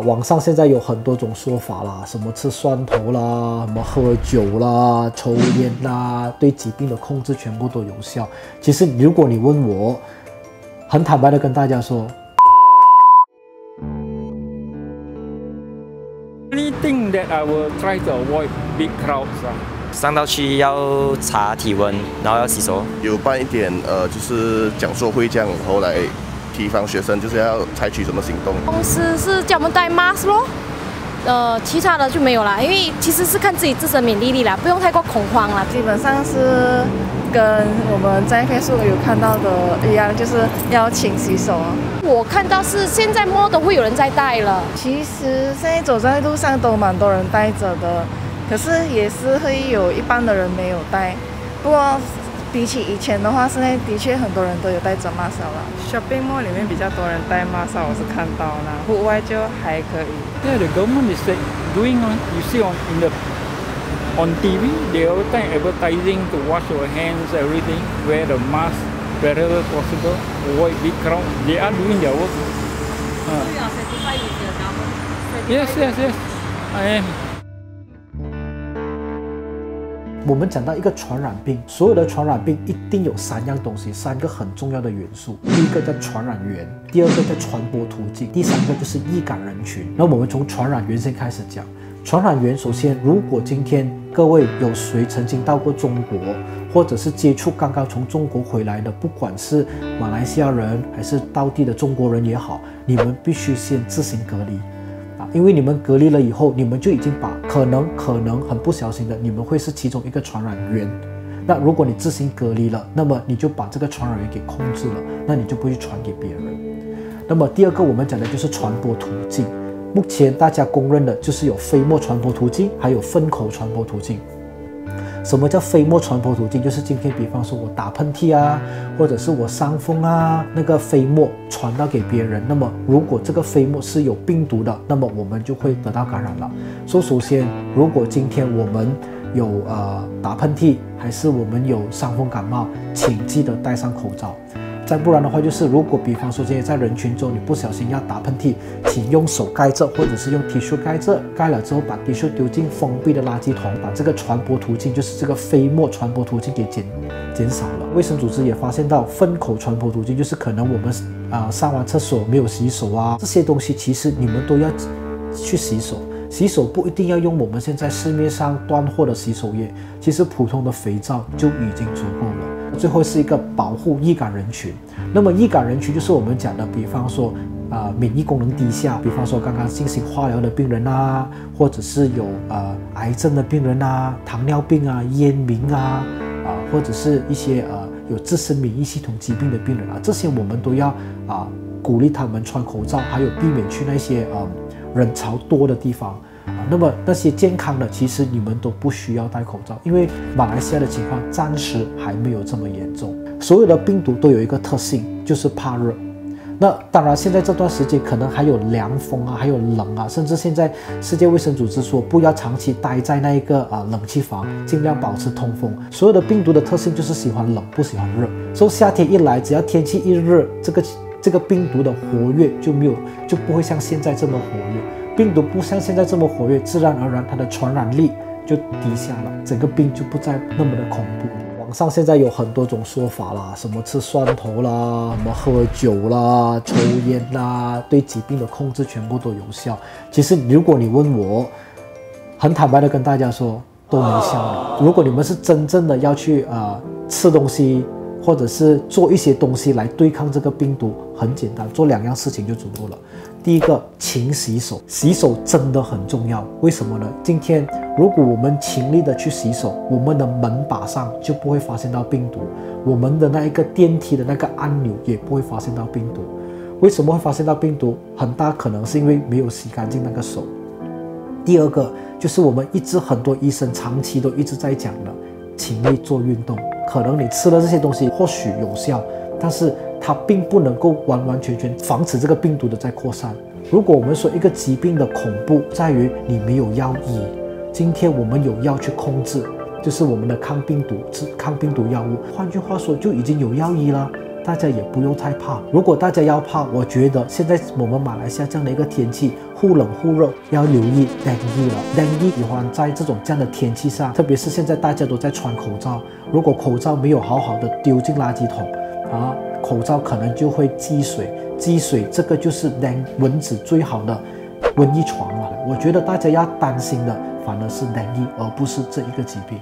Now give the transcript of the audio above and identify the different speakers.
Speaker 1: 网上现在有很多种说法啦，什么吃蒜头啦，什么喝酒啦，抽烟啦，对疾病的控制全部都有效。其实如果你问我，很坦白的跟大家说。
Speaker 2: Anything that I will try to avoid big crowds 啊。
Speaker 3: 上到去要查体温，然后要洗手。
Speaker 4: 有办一点呃，就是讲座会这样，然后来提防学生就是要采取什么行动。
Speaker 5: 公司是叫我们戴 mask 咯，呃，其他的就没有啦，因为其实是看自己自身免疫力啦，不用太过恐慌啦。
Speaker 6: 基本上是跟我们在 Facebook 有看到的一样，就是要勤洗手啊。
Speaker 5: 我看到是现在摸都会有人在戴了。
Speaker 6: 其实现在走在路上都蛮多人戴着的，可是也是会有一般的人没有戴。不过比起以前的话，现在的确很多人都有戴着 mask 了。
Speaker 7: Shopping mall 里面比较多人戴 mask，我是看到了，户外就还可以。
Speaker 2: Yeah, the government is doing on you see on in the on TV they all time advertising to wash your hands everything wear the mask wherever possible avoid big crowd they are doing their work. Uh. Yes, yes, yes. I am.
Speaker 1: 我们讲到一个传染病，所有的传染病一定有三样东西，三个很重要的元素。第一个叫传染源，第二个叫传播途径，第三个就是易感人群。那我们从传染源先开始讲。传染源首先，如果今天各位有谁曾经到过中国，或者是接触刚刚从中国回来的，不管是马来西亚人还是当地的中国人也好，你们必须先自行隔离。因为你们隔离了以后，你们就已经把可能可能很不小心的，你们会是其中一个传染源。那如果你自行隔离了，那么你就把这个传染源给控制了，那你就不会传给别人。那么第二个我们讲的就是传播途径。目前大家公认的就是有飞沫传播途径，还有粪口传播途径。什么叫飞沫传播途径？就是今天，比方说我打喷嚏啊，或者是我伤风啊，那个飞沫传到给别人。那么，如果这个飞沫是有病毒的，那么我们就会得到感染了。所以，首先，如果今天我们有呃打喷嚏，还是我们有伤风感冒，请记得戴上口罩。再不然的话，就是如果比方说今天在人群中你不小心要打喷嚏，请用手盖着，或者是用 T 恤盖着，盖了之后把 T 恤丢进封闭的垃圾桶，把这个传播途径，就是这个飞沫传播途径给减减少了。卫生组织也发现到粪口传播途径，就是可能我们啊上完厕所没有洗手啊，这些东西其实你们都要去洗手。洗手不一定要用我们现在市面上断货的洗手液，其实普通的肥皂就已经足够了。最后是一个保护易感人群，那么易感人群就是我们讲的，比方说啊免疫功能低下，比方说刚刚进行化疗的病人啊，或者是有呃癌症的病人啊，糖尿病啊，烟民啊，啊或者是一些呃有自身免疫系统疾病的病人啊，这些我们都要啊鼓励他们穿口罩，还有避免去那些呃人潮多的地方啊。那么那些健康的，其实你们都不需要戴口罩，因为马来西亚的情况暂时还没有这么严重。所有的病毒都有一个特性，就是怕热。那当然，现在这段时间可能还有凉风啊，还有冷啊，甚至现在世界卫生组织说不要长期待在那一个啊冷气房，尽量保持通风。所有的病毒的特性就是喜欢冷，不喜欢热。所以夏天一来，只要天气一热，这个这个病毒的活跃就没有，就不会像现在这么活跃。病毒不像现在这么活跃，自然而然它的传染力就低下了，整个病就不再那么的恐怖。网上现在有很多种说法啦，什么吃蒜头啦，什么喝酒啦，抽烟啦，对疾病的控制全部都有效。其实如果你问我，很坦白的跟大家说，都没效。如果你们是真正的要去呃吃东西，或者是做一些东西来对抗这个病毒，很简单，做两样事情就足够了。第一个，勤洗手，洗手真的很重要。为什么呢？今天如果我们勤力的去洗手，我们的门把上就不会发现到病毒，我们的那一个电梯的那个按钮也不会发现到病毒。为什么会发现到病毒？很大可能是因为没有洗干净那个手。第二个，就是我们一直很多医生长期都一直在讲的，勤力做运动。可能你吃了这些东西或许有效，但是。它并不能够完完全全防止这个病毒的在扩散。如果我们说一个疾病的恐怖在于你没有药医，今天我们有药去控制，就是我们的抗病毒、抗病毒药物。换句话说，就已经有药医了。大家也不用太怕。如果大家要怕，我觉得现在我们马来西亚这样的一个天气，忽冷忽热，要留意登疫了。dengue 喜欢在这种这样的天气上，特别是现在大家都在穿口罩，如果口罩没有好好的丢进垃圾桶，啊，口罩可能就会积水，积水这个就是登蚊子最好的瘟疫床了。我觉得大家要担心的反而是登疫而不是这一个疾病。